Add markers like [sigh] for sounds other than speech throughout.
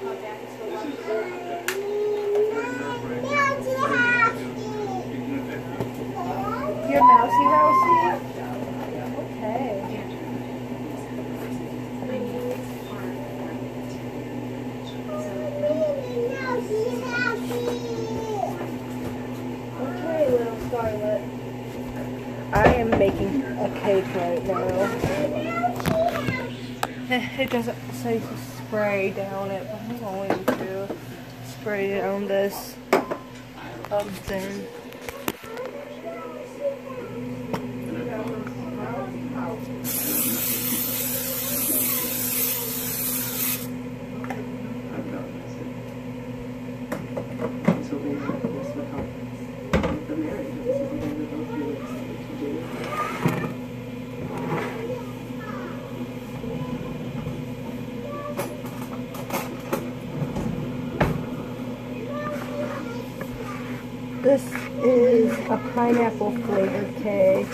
You're mousy? Okay. Okay, little Scarlett. I am making a cake right now. [laughs] It doesn't say to spray down it. I'm going to spray it on this um thing. This is pineapple flavored cake.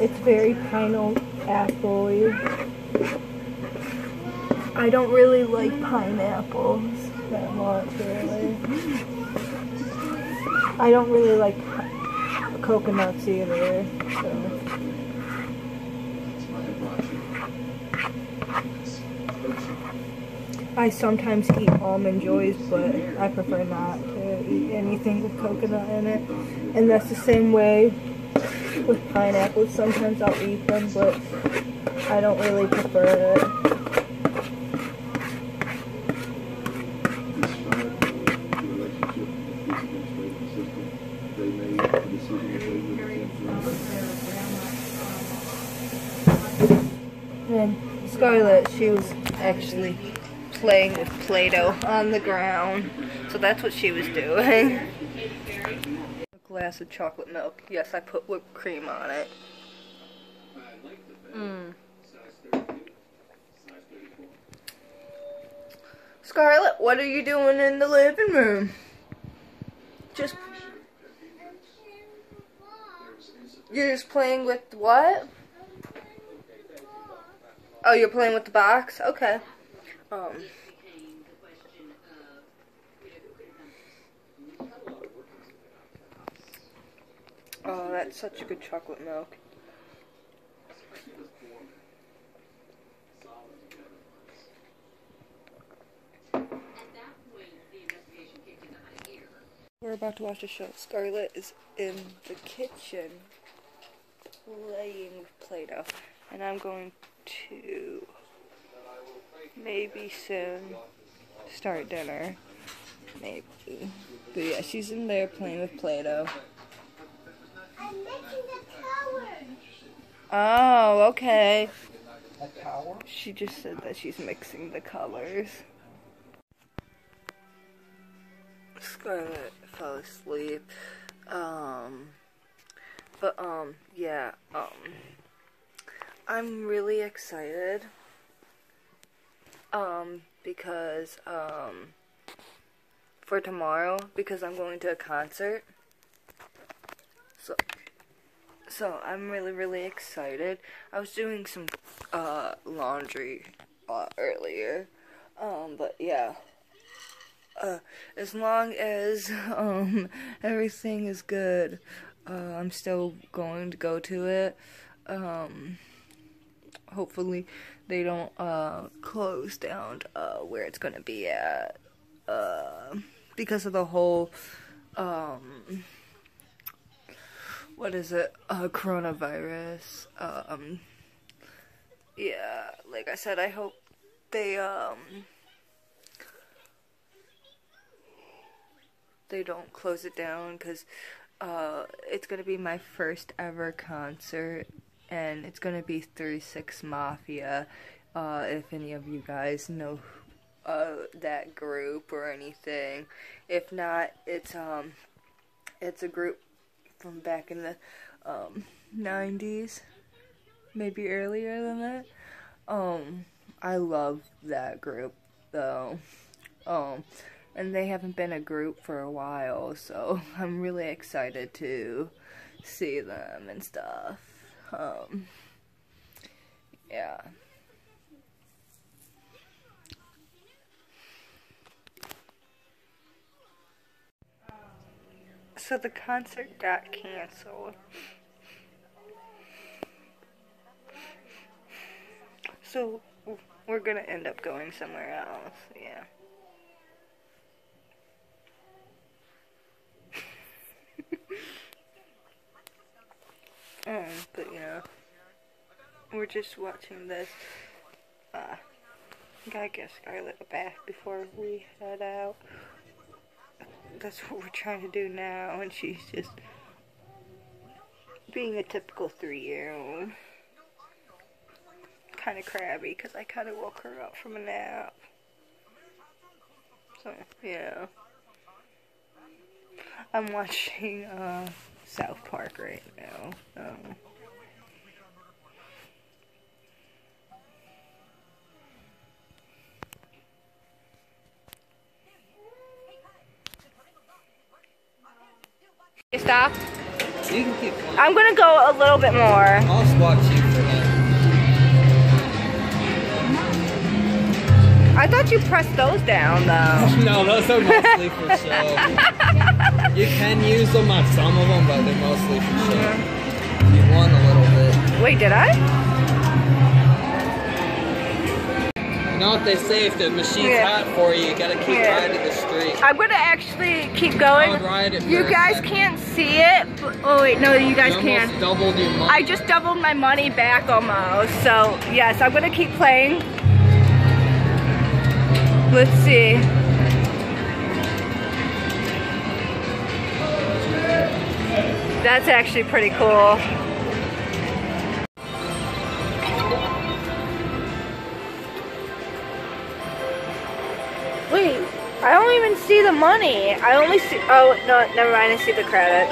It's very pineapple I don't really like pineapples that much, really. I don't really like coconuts either. So. I sometimes eat almond joys, but I prefer not to eat anything with coconut in it. And that's the same way with pineapples. Sometimes I'll eat them, but I don't really prefer it. And Scarlett, she was actually playing with Play-Doh on the ground. So that's what she was doing. [laughs] A glass of chocolate milk. Yes, I put whipped cream on it. Mmm. Scarlett, what are you doing in the living room? Just... You're just playing with what? Oh, you're playing with the box? Okay. Um. Oh, that's such a good chocolate milk. We're about to watch a show. Scarlett is in the kitchen playing with Play-Doh. And I'm going to maybe soon start dinner. Maybe. But yeah, she's in there playing with Play-Doh. I'm making the tower. Oh, okay. A tower? She just said that she's mixing the colors. Scarlett fell asleep. Um, but, um, yeah, um, I'm really excited. Um, because, um, for tomorrow, because I'm going to a concert. So, so I'm really, really excited. I was doing some, uh, laundry, uh, earlier. Um, but yeah. Uh, as long as, [laughs] um, everything is good, uh, I'm still going to go to it. Um, hopefully they don't, uh, close down, uh, where it's gonna be at, uh, because of the whole, um, what is it, uh, coronavirus, um, yeah, like I said, I hope they, um, they don't close it down, because, uh, it's gonna be my first ever concert, and it's gonna be Three 6 Mafia, uh, if any of you guys know uh, that group or anything. If not, it's um, it's a group from back in the um 90s, maybe earlier than that. Um, I love that group though. Um, and they haven't been a group for a while, so [laughs] I'm really excited to see them and stuff. Um, yeah. So the concert got canceled. So we're gonna end up going somewhere else, yeah. [laughs] um, but you know, we're just watching this. Uh, gotta get Scarlett a bath before we head out. That's what we're trying to do now, and she's just being a typical three-year-old. Kind of crabby, because I kind of woke her up from a nap. So, yeah. I'm watching, uh, South Park right now. Um, Stop. You can keep going. I'm gonna go a little bit more. I'll watch you for. I thought you pressed those down though. [laughs] No, those are [laughs] mostly for show. [laughs] you can use them on some of them, but they're mostly for show. You won a little bit. Wait, did I? You know what they say, if the machine's Yeah. hot for you, you gotta keep Yeah. riding the street. I'm gonna actually keep going. You guys can't see it. But, oh wait, no, you guys you can. doubled your money. I just doubled my money back almost. So yes, I'm gonna keep playing. Let's see. That's actually pretty cool. Wait, I don't even see the money. I only see. Oh no, never mind. I see the credits.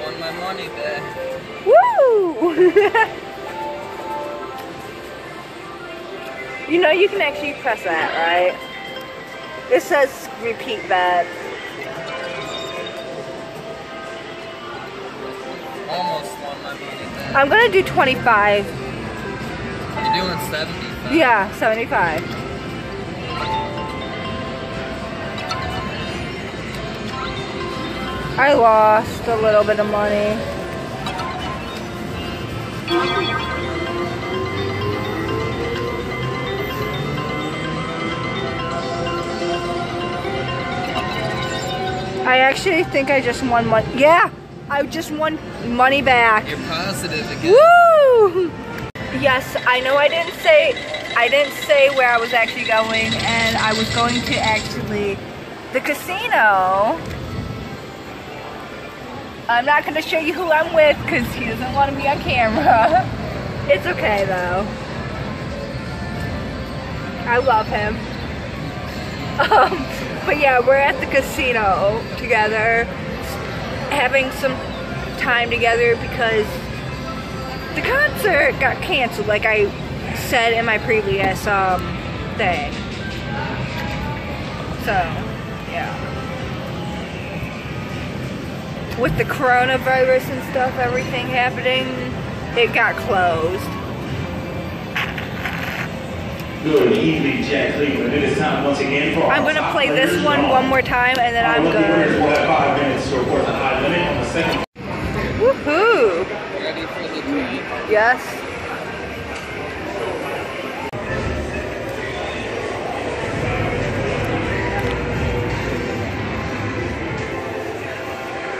won my money back. Woo! [laughs] you know you can actually press that, right? It says repeat bet. I'm gonna do 25. You're doing 75. Yeah, 75. I lost a little bit of money. I actually think I just won money. Yeah, I just won money back. You're positive again. Woo! Yes, I know I didn't say I didn't say where I was actually going and I was going to actually the casino. I'm not going to show you who I'm with cuz he doesn't want to be on camera. [laughs] It's okay though. I love him. [laughs] Um, but yeah, we're at the casino together having some time together because the concert got canceled, like I said in my previous um thing. So, yeah. With the coronavirus and stuff, everything happening, it got closed. Good evening, Jack Cleveland. It is time once again for I'm gonna play this one draw. one more time and then I'm lucky winners good. will have five minutes to report the high limit on the second. Woohoo! Ready for the draw? Yes.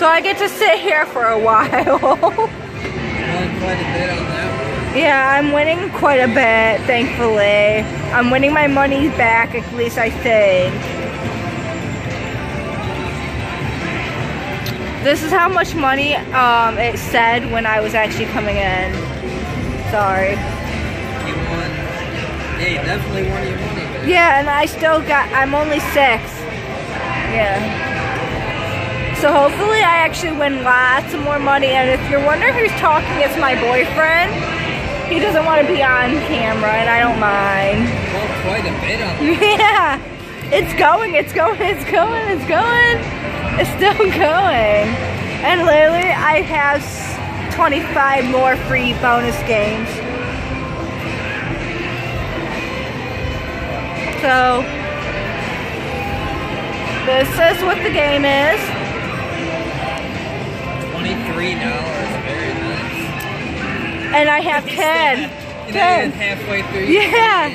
So I get to sit here for a while. [laughs] yeah, I'm winning quite a bit, thankfully. I'm winning my money back, at least I think. This is how much money um, it said when I was actually coming in. Sorry. You won. Yeah, you definitely won your money back. Yeah, and I still got, I'm only six. Yeah. So hopefully I actually win lots of more money. And if you're wondering who's talking, it's my boyfriend. He doesn't want to be on camera, and I don't mind. Won quite a bit that. [laughs] Yeah, it's going, it's going, it's going, it's going. It's still [laughs] going. And literally, I have 25 more free bonus games. So, this is what the game is. Twenty-three dollars. Very nice. And I have 10. You're 10. halfway through. Yeah.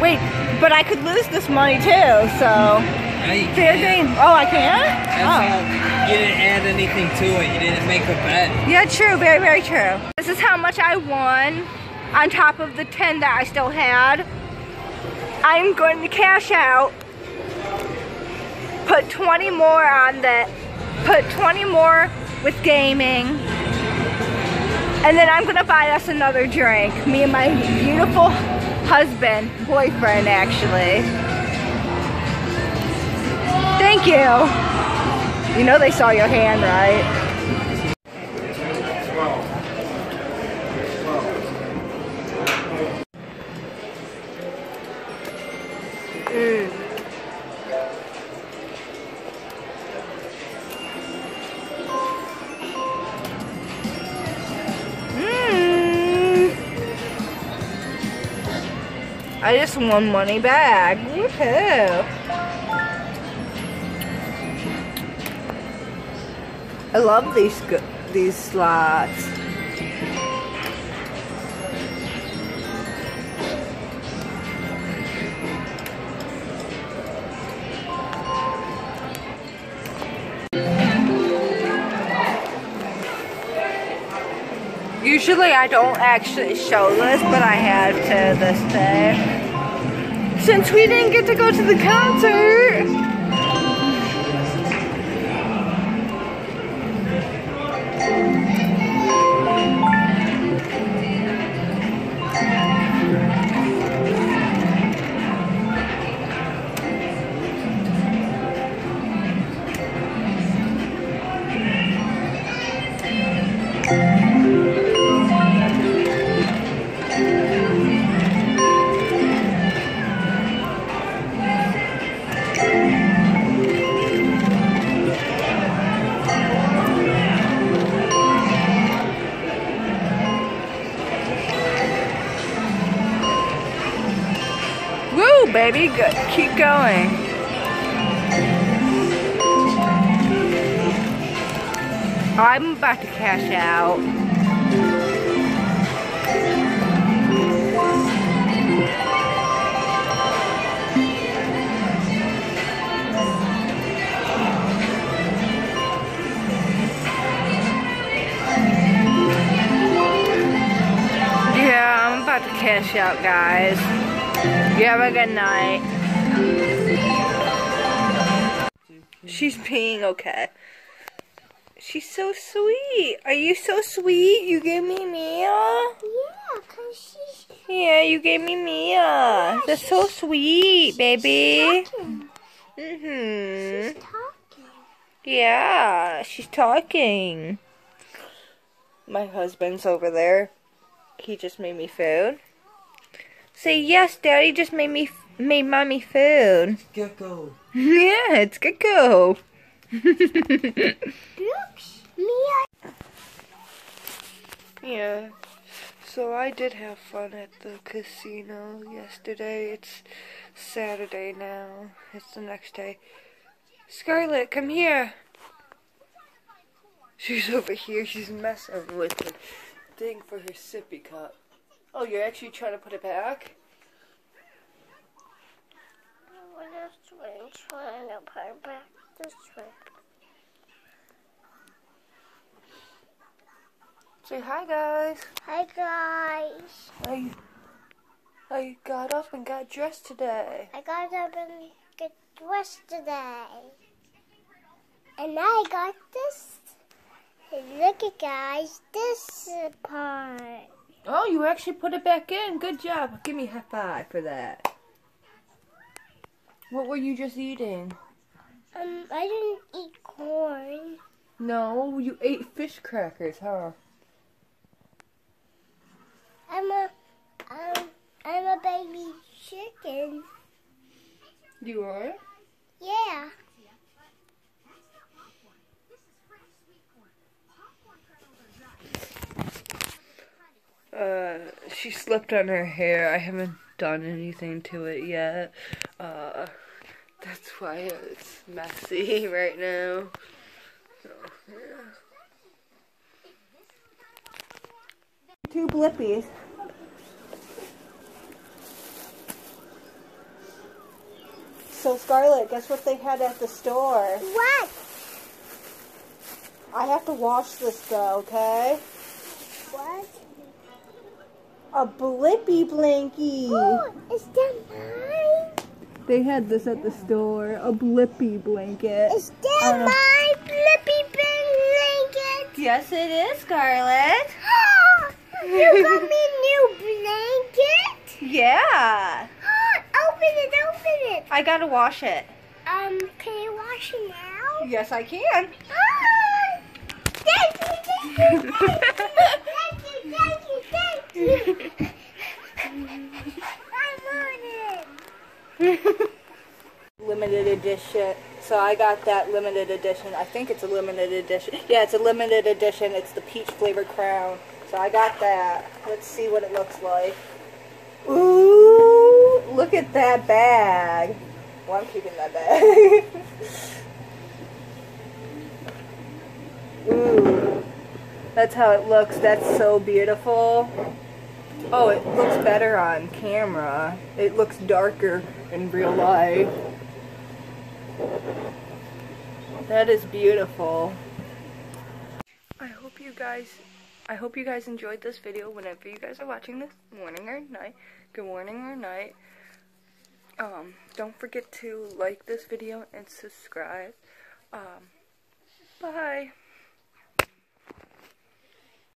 Wait, but I could lose this money too, so. Now you Fair game. Oh, I can? That's Oh. all. You didn't add anything to it. You didn't make a bet. Yeah, true. Very, very true. This is how much I won on top of the 10 that I still had. I'm going to cash out, put 20 more on that, put 20 more with gaming, and then I'm to buy us another drink. Me and my beautiful husband, boyfriend actually. Thank you. You know they saw your hand, right? I just won money back. Woohoo! I love these these slots. Usually I don't actually show this, but I had to this day. Since we didn't get to go to the concert. Baby, good. Keep going. I'm about to cash out. Yeah, I'm about to cash out, guys. You have a good night. She's being okay. She's so sweet. Are you so sweet? You gave me Mia? Yeah, cause she's Yeah, you gave me Mia. That's so sweet, baby. Mm-hmm. She's talking. Yeah, she's talking. My husband's over there. He just made me food. Say yes, Daddy just made me made mommy food. Gecko. [laughs] yeah, it's Gecko. [laughs] Looks, Mia. yeah. So I did have fun at the casino yesterday. It's Saturday now. It's the next day. Scarlett, come here. She's over here. She's messing with the thing for her sippy cup. Oh, you're actually trying to put it back? What is one trying to put it back this way? Say hi, guys. Hi guys. I, I got up and got dressed today. I got up and got dressed today. And I got this. Look at guys, this part. Oh, you actually put it back in. Good job. Give me a high five for that. What were you just eating? Um, I didn't eat corn. No, you ate fish crackers, huh? I'm a, um, I'm a baby chicken. You are? Yeah. She slept on her hair. I haven't done anything to it yet. Uh, that's why it's messy [laughs] right now. So, yeah. Two Blippis. So Scarlett, guess what they had at the store? What? I have to wash this though, okay? What? A Blippi blankie. Oh, is that mine? They had this at the store. A Blippi blanket. Is that Uh. my flippy blanket? Yes, it is, Scarlett. [gasps] you got me a new blanket? Yeah. [gasps] open it, open it. I gotta wash it. Um, can you wash it now? Yes, I can. [gasps] Ah! [laughs] Thank you, thank you, thank you, thank you, thank you, thank you. I want it. Limited edition. So I got that limited edition. I think it's a limited edition. Yeah, it's a limited edition. It's the peach flavored crown. So I got that. Let's see what it looks like. Ooh, look at that bag. Well, I'm keeping that bag. [laughs] Ooh, that's how it looks. That's so beautiful. Oh, it looks better on camera. It looks darker in real life. That is beautiful. I hope you guys I hope you guys enjoyed this video whenever you guys are watching this morning or night. Good morning or night. Um, don't forget to like this video and subscribe. Um, bye.